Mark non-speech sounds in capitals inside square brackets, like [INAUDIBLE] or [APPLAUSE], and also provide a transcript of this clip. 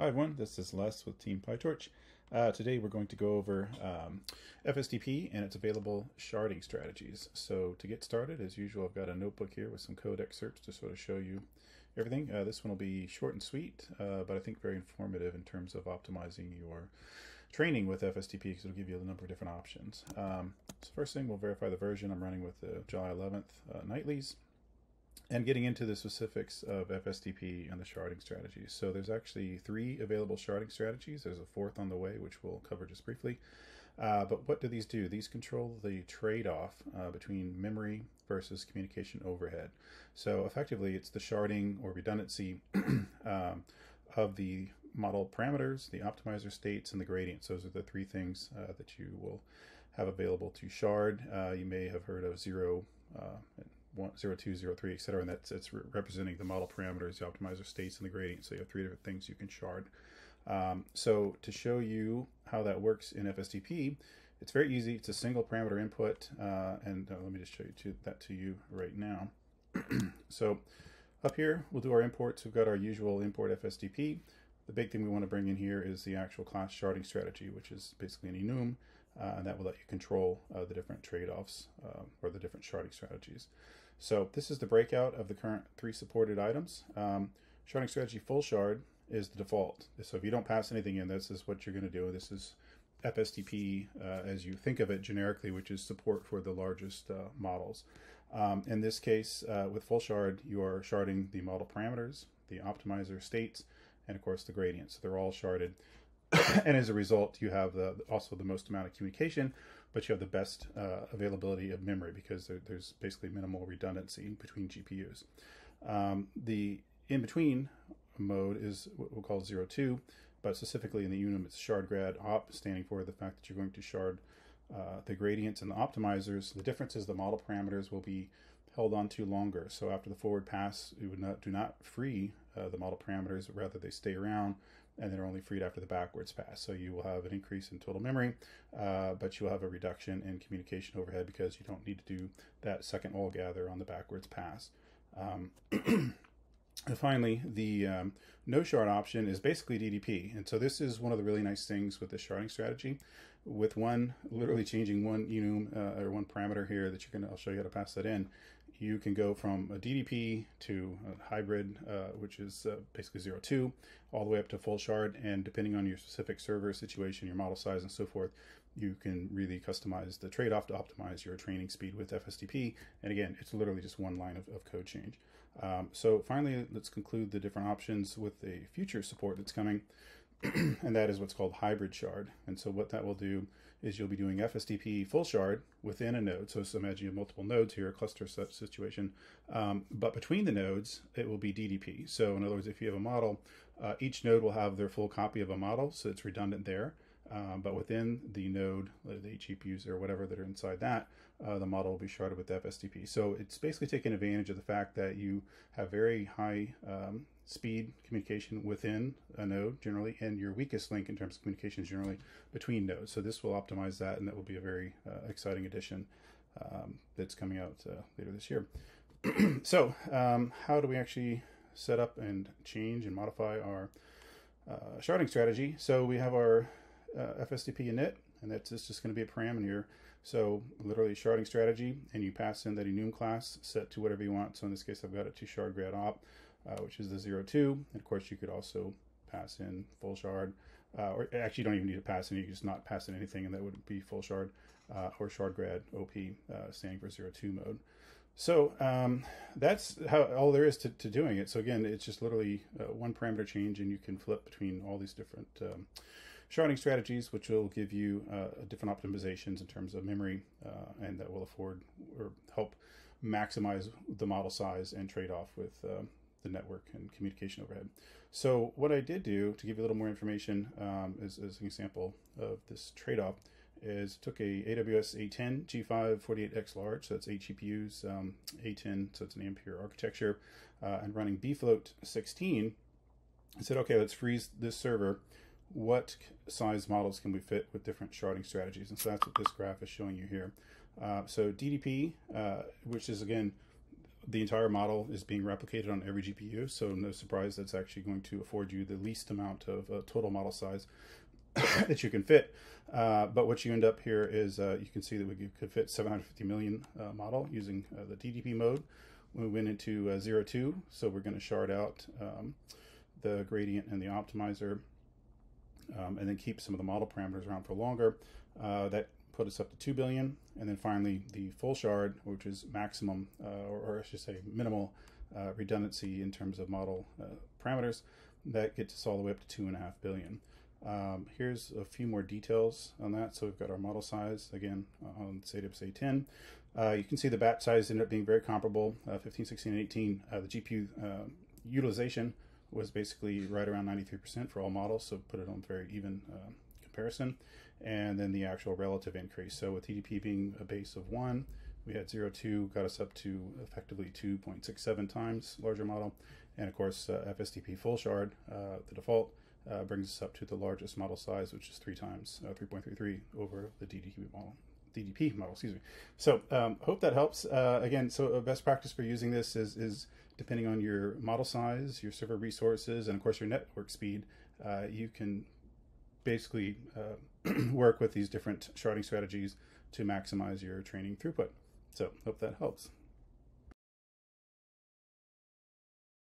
Hi everyone, this is Les with Team PyTorch. Uh, today we're going to go over um, FSDP and its available sharding strategies. So to get started, as usual, I've got a notebook here with some code excerpts to sort of show you everything. Uh, this one will be short and sweet, uh, but I think very informative in terms of optimizing your training with FSDP because it'll give you a number of different options. Um, so first thing, we'll verify the version. I'm running with the July 11th uh, nightlies and getting into the specifics of FSDP and the sharding strategies. So there's actually three available sharding strategies. There's a fourth on the way, which we'll cover just briefly. Uh, but what do these do? These control the trade-off uh, between memory versus communication overhead. So effectively, it's the sharding or redundancy [CLEARS THROAT] um, of the model parameters, the optimizer states, and the gradients. Those are the three things uh, that you will have available to shard. Uh, you may have heard of zero uh, one, 0, 2, 0, 3, etc. And that's re representing the model parameters, the optimizer states, and the gradient. So you have three different things you can shard. Um, so to show you how that works in FSDP, it's very easy. It's a single parameter input, uh, and uh, let me just show you to, that to you right now. [CLEARS THROAT] so up here, we'll do our imports. We've got our usual import FSDP. The big thing we want to bring in here is the actual class sharding strategy, which is basically an enum, uh, and that will let you control uh, the different trade-offs uh, or the different sharding strategies. So this is the breakout of the current three supported items. Um, sharding strategy full shard is the default. So if you don't pass anything in, this is what you're going to do. This is FSDP uh, as you think of it generically, which is support for the largest uh, models. Um, in this case, uh, with full shard, you are sharding the model parameters, the optimizer states, and of course the gradients. So they're all sharded. [COUGHS] and as a result, you have the, also the most amount of communication, but you have the best uh, availability of memory because there, there's basically minimal redundancy between GPUs. Um, the in-between mode is what we'll call 02, but specifically in the enum it's shard grad op, standing for the fact that you're going to shard uh, the gradients and the optimizers. The difference is the model parameters will be held on to longer. So after the forward pass, you would not do not free uh, the model parameters, rather they stay around and they're only freed after the backwards pass. So you will have an increase in total memory, uh, but you'll have a reduction in communication overhead because you don't need to do that second all gather on the backwards pass. Um, [CLEARS THROAT] and finally, the um, no shard option is basically DDP. And so this is one of the really nice things with the sharding strategy. With one, literally changing one enum uh, or one parameter here that you're gonna, I'll show you how to pass that in you can go from a DDP to a hybrid, uh, which is uh, basically 0.2, all the way up to full shard. And depending on your specific server situation, your model size, and so forth, you can really customize the trade-off to optimize your training speed with FSDP. And again, it's literally just one line of, of code change. Um, so finally, let's conclude the different options with a future support that's coming. [CLEARS THROAT] and that is what's called hybrid shard. And so what that will do is you'll be doing FSDP full shard within a node. So, so imagine you have multiple nodes here, a cluster situation. Um, but between the nodes, it will be DDP. So in other words, if you have a model, uh, each node will have their full copy of a model, so it's redundant there. Um, but within the node, the GPUs or whatever that are inside that, uh, the model will be sharded with FSDP. So it's basically taking advantage of the fact that you have very high um, speed communication within a node generally, and your weakest link in terms of communication is generally between nodes. So this will optimize that, and that will be a very uh, exciting addition um, that's coming out uh, later this year. [CLEARS THROAT] so um, how do we actually set up and change and modify our uh, sharding strategy? So we have our uh, FSDP init, and that's just going to be a param in here. So literally sharding strategy, and you pass in that enum class set to whatever you want. So in this case, I've got it to shard grad op, uh, which is the 02. And of course, you could also pass in full shard, uh, or actually you don't even need to pass in, you just not pass in anything, and that would be full shard uh, or shard grad OP, uh, standing for 02 mode. So um, that's how all there is to, to, doing it. So again, it's just literally uh, one parameter change, and you can flip between all these different um, sharding strategies, which will give you uh, different optimizations in terms of memory, uh, and that will afford or help maximize the model size and trade off with uh, the network and communication overhead. So what I did do to give you a little more information um, as, as, an example of this trade-off is took a AWS A10 G5 48X large, so that's eight GPUs, um, A10, so it's an Ampere architecture, uh, and running bfloat 16. I said, okay, let's freeze this server what size models can we fit with different sharding strategies. And so that's what this graph is showing you here. Uh, so DDP, uh, which is again the entire model is being replicated on every GPU, so no surprise that's actually going to afford you the least amount of uh, total model size [COUGHS] that you can fit. Uh, but what you end up here is uh, you can see that we could fit 750 million uh, model using the DDP mode. We went into 0, 2, so we're going to shard out um, the gradient and the optimizer um, and then keep some of the model parameters around for longer. Uh, that put us up to 2 billion. And then finally, the full shard, which is maximum, uh, or, or, I should say minimal uh, redundancy in terms of model uh, parameters, that gets us all the way up to 2.5 billion. Um, here's a few more details on that. So we've got our model size, again, on SATIPS A10. Uh, you can see the batch size ended up being very comparable, uh, 15, 16, and 18. Uh, the GPU utilization was basically right around 93% for all models, so put it on very even comparison and then the actual relative increase. So with DDP being a base of 1, we had 0.2, got us up to effectively 2.67 times larger model. And of course, uh, FSDP full shard, uh, the default, uh, brings us up to the largest model size, which is 3 times, uh, 3.33 over the DDP model. DDP model, excuse me. So um, hope that helps. Uh, again, so a best practice for using this is, is depending on your model size, your server resources, and of course your network speed, uh, you can basically uh, [CLEARS THROAT] work with these different sharding strategies to maximize your training throughput. So hope that helps.